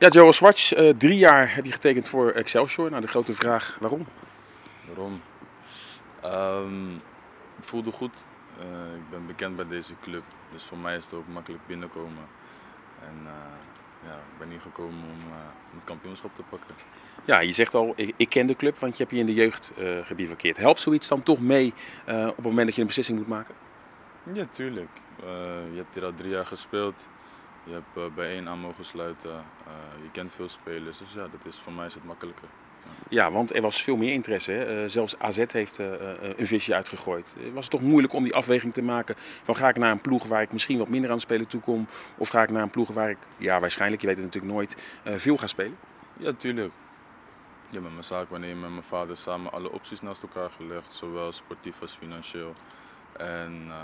Ja, Joel Schwartz, uh, drie jaar heb je getekend voor Excelsior. Nou, de grote vraag, waarom? Waarom? Um, het voelde goed. Uh, ik ben bekend bij deze club, dus voor mij is het ook makkelijk binnenkomen. En uh, ja, ik ben hier gekomen om, het kampioenschap te pakken. Ja, je zegt al, ik, ik ken de club, want je hebt je in de jeugd gebivakkeerd. Helpt zoiets dan toch mee op het moment dat je een beslissing moet maken? Ja, tuurlijk. je hebt hier al drie jaar gespeeld. Je hebt uh, bij één aan mogen sluiten. Uh, je kent veel spelers, dus ja, dat is, voor mij is het makkelijker. Ja, want er was veel meer interesse. Hè? Uh, zelfs AZ heeft een visje uitgegooid. Was het toch moeilijk om die afweging te maken van ga ik naar een ploeg waar ik misschien wat minder aan het spelen toe kom? Of ga ik naar een ploeg waar ik, ja waarschijnlijk, je weet het natuurlijk nooit, veel ga spelen? Ja, tuurlijk. Ja, met mijn zaakwaarnemer met mijn vader samen alle opties naast elkaar gelegd. Zowel sportief als financieel. En uh,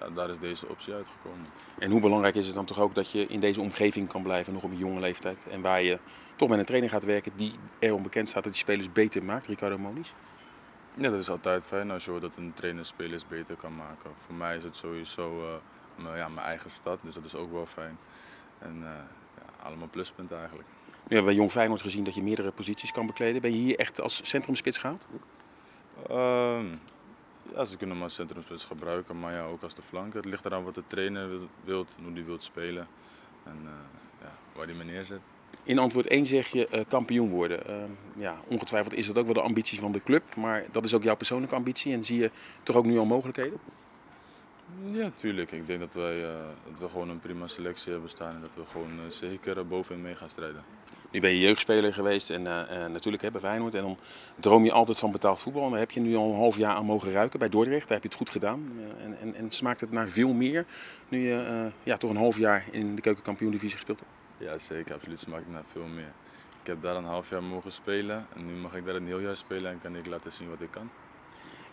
ja, daar is deze optie uitgekomen. En hoe belangrijk is het dan toch ook dat je in deze omgeving kan blijven, nog op een jonge leeftijd. En waar je toch met een trainer gaat werken die erom bekend staat dat die spelers beter maakt, Ricardo Moniz? Ja, dat is altijd fijn als je hoort dat een trainer spelers beter kan maken. Voor mij is het sowieso uh, mijn, ja, mijn eigen stad, dus dat is ook wel fijn. En uh, ja, allemaal pluspunten eigenlijk. We hebben bij Jong Feyenoord gezien dat je meerdere posities kan bekleden. Ben je hier echt als centrumspits gehaald? Uh, ja, ze kunnen maar centrumspits gebruiken, maar ja, ook als de flank. Het ligt eraan wat de trainer wil, hoe die wilt spelen en uh, ja, waar die me neerzet. In antwoord 1 zeg je uh, kampioen worden. Uh, ja, ongetwijfeld is dat ook wel de ambitie van de club, maar dat is ook jouw persoonlijke ambitie en zie je toch ook nu al mogelijkheden? Ja, tuurlijk. Ik denk dat wij dat we gewoon een prima selectie hebben staan en dat we gewoon zeker bovenin mee gaan strijden. Nu ben je jeugdspeler geweest en uh, natuurlijk hè, bij Feyenoord. En dan droom je altijd van betaald voetbal. En daar heb je nu al een half jaar aan mogen ruiken bij Dordrecht. Daar heb je het goed gedaan. Uh, en, en, en, smaakt het naar veel meer nu je ja, toch een half jaar in de keukenkampioen-divisie gespeeld hebt? Ja, zeker. Absoluut smaakt het naar veel meer. Ik heb daar een half jaar mogen spelen. En nu mag ik daar een heel jaar spelen en kan ik laten zien wat ik kan.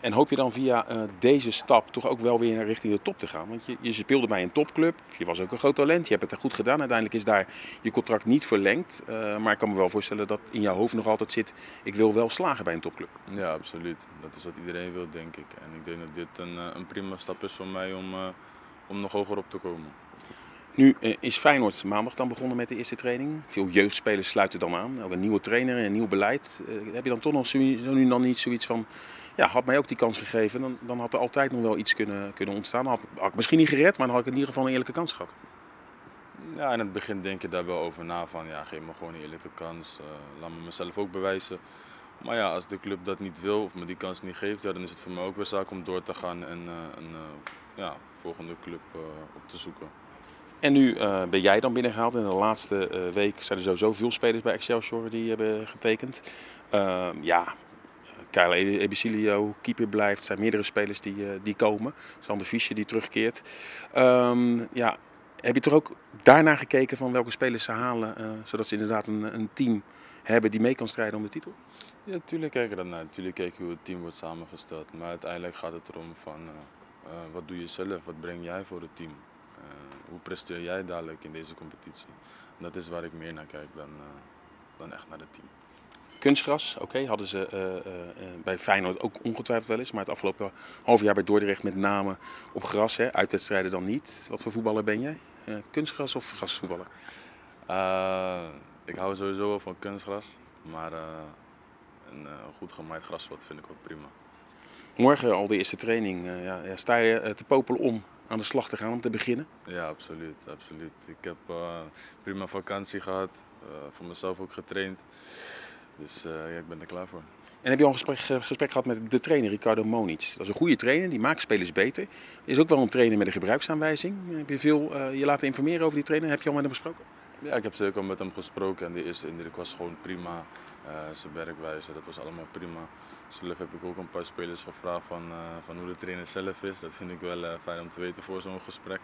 En hoop je dan via uh, deze stap toch ook wel weer richting de top te gaan? Want je, je speelde bij een topclub, je was ook een groot talent, je hebt het er goed gedaan. Uiteindelijk is daar je contract niet verlengd. Uh, maar ik kan me wel voorstellen dat in jouw hoofd nog altijd zit, ik wil wel slagen bij een topclub. Ja, absoluut. Dat is wat iedereen wil, denk ik. En ik denk dat dit een, een prima stap is voor mij om, om nog hoger op te komen. Nu is Feyenoord maandag dan begonnen met de eerste training. Veel jeugdspelers sluiten dan aan. Ook een nieuwe trainer en een nieuw beleid. heb je dan toch nog zo nu dan niet zoiets van ja, had mij ook die kans gegeven, dan, dan had er altijd nog wel iets kunnen, kunnen ontstaan. Had, ik misschien niet gered, maar dan had ik in ieder geval een eerlijke kans gehad. Ja, in het begin denk je daar wel over na van ja, geef me gewoon een eerlijke kans. Uh, laat me mezelf ook bewijzen. Maar ja, als de club dat niet wil of me die kans niet geeft, ja, dan is het voor mij ook weer zaak om door te gaan en een ja, volgende club op te zoeken. En nu ben jij dan binnengehaald. In de laatste week zijn er sowieso veel spelers bij Excelsior die hebben getekend. Ehm, ja, Kyle Ebicilio keeper blijft. Er zijn meerdere spelers die, die komen. Sander Fischer die terugkeert. Um, ja, heb je toch ook daarna gekeken van welke spelers ze halen, zodat ze inderdaad een, een team hebben die mee kan strijden om de titel? Ja, natuurlijk kijken we dat naar. Natuurlijk kijken hoe het team wordt samengesteld. Maar uiteindelijk gaat het erom van wat doe je zelf, wat breng jij voor het team? Hoe presteer jij dadelijk in deze competitie? Dat is waar ik meer naar kijk dan, dan echt naar het team. Kunstgras, oké, hadden ze uh, uh, bij Feyenoord ook ongetwijfeld wel eens. Maar het afgelopen half jaar bij Dordrecht met name op gras, hè, uitwedstrijden dan niet. Wat voor voetballer ben jij? Uh, kunstgras of grasvoetballer? ik hou sowieso wel van kunstgras, maar een goed gemaaid grasveld vind ik ook prima. Morgen al de eerste training. Ja, ja, sta je te popelen om aan de slag te gaan om te beginnen? Ja, absoluut. absoluut. Ik heb prima vakantie gehad, voor mezelf ook getraind. Dus uh, ja, ik ben er klaar voor. En heb je al een gesprek, gesprek, gehad met de trainer Ricardo Moniz? Dat is een goede trainer, die maakt spelers beter. Is ook wel een trainer met een gebruiksaanwijzing. Heb je veel je laten informeren over die trainer? Heb je al met hem gesproken? Ja, ik heb zeker al met hem gesproken en de eerste indruk was gewoon prima. Uh, zijn werkwijze, dat was allemaal prima. Zelf heb ik ook een paar spelers gevraagd van, uh, van hoe de trainer zelf is. Dat vind ik wel uh, fijn om te weten voor zo'n gesprek.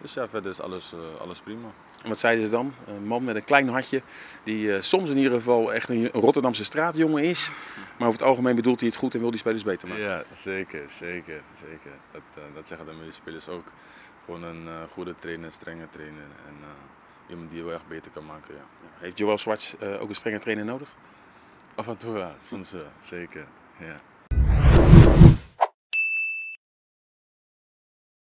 Dus ja, verder is alles, alles prima. En wat zeiden ze dan? Een man met een klein hartje, die soms in ieder geval echt een Rotterdamse straatjongen is. Maar over het algemeen bedoelt hij het goed en wil die spelers beter maken. Ja, zeker, zeker, zeker. Dat, dat zeggen de meeste spelers ook. Gewoon een goede trainer, een strenge trainer. En, iemand die je wel echt beter kan maken. Ja. Heeft Joel Zwarts uh, ook een strenge trainer nodig? Af en toe ja, soms uh, zeker. Ja.